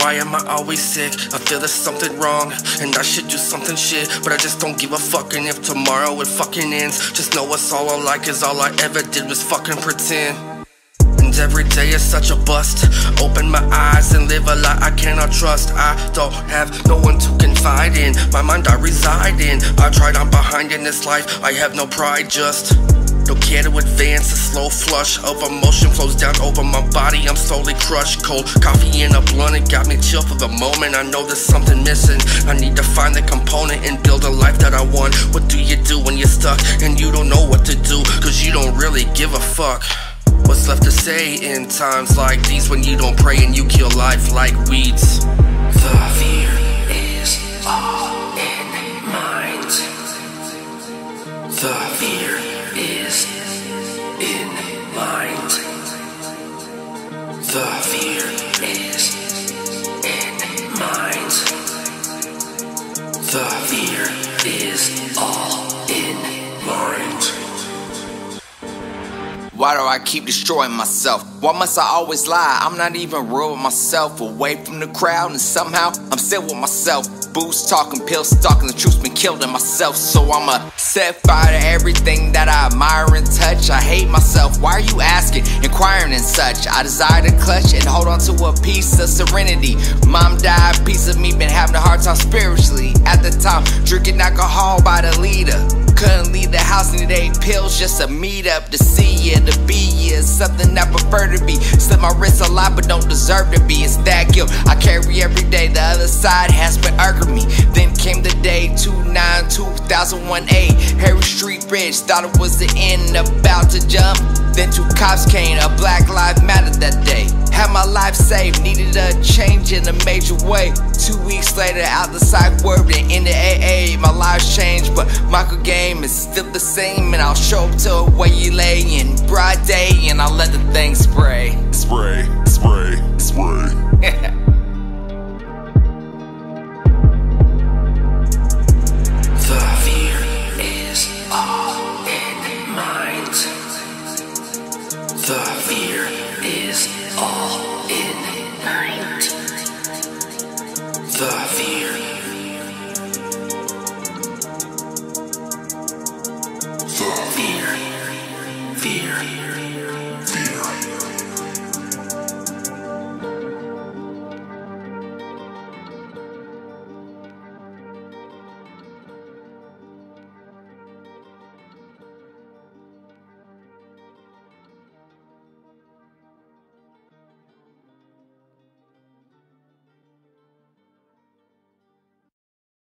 Why am I always sick? I feel there's something wrong, and I should do something shit, but I just don't give a fuck. And if tomorrow it fucking ends, just know it's all alike, is all I ever did was fucking pretend. And every day is such a bust. Open my eyes and live a lie I cannot trust. I don't have no one to confide in. My mind I reside in. I tried, I'm behind in this life. I have no pride, just. No care to advance, a slow flush of emotion flows down over my body. I'm slowly crushed. Cold coffee in a blunt, it got me chill for the moment. I know there's something missing. I need to find the component and build a life that I want. What do you do when you're stuck and you don't know what to do? Cause you don't really give a fuck. What's left to say in times like these when you don't pray and you kill life like weeds? The fear The fear is in mind. The fear is all in mind. Why do I keep destroying myself? Why must I always lie? I'm not even real with myself, away from the crowd, and somehow I'm still with myself. Boost talking, pills talking, the truth's been killed in myself. So I'ma set fire to everything that I admire and touch. I hate myself. Why are you asking, inquiring and such? I desire to clutch and hold on to a piece of serenity. Mom died, piece of me been having a hard time spiritually. At the time, drinking alcohol by the leader. Couldn't leave the house, needed eight pills just to meet up, to see you, to be you. Something I prefer to be. Slip my wrist a lot, but don't deserve to be. It's that guilt I carry every day. The other side has been irking me. Then came the day 29 2018. Harry Street Bridge, thought it was the end, about to jump. Then two cops came, a Black Lives Matter that day. Had my life saved, needed a change in a major way. Two weeks later, out the psych ward and in the AA, my life's changed, but Mike Game is still the same. And I'll show up to where you lay in broad day, and I'll let the thing. Spray, The fear is all in mind. The fear. The Fear. Fear.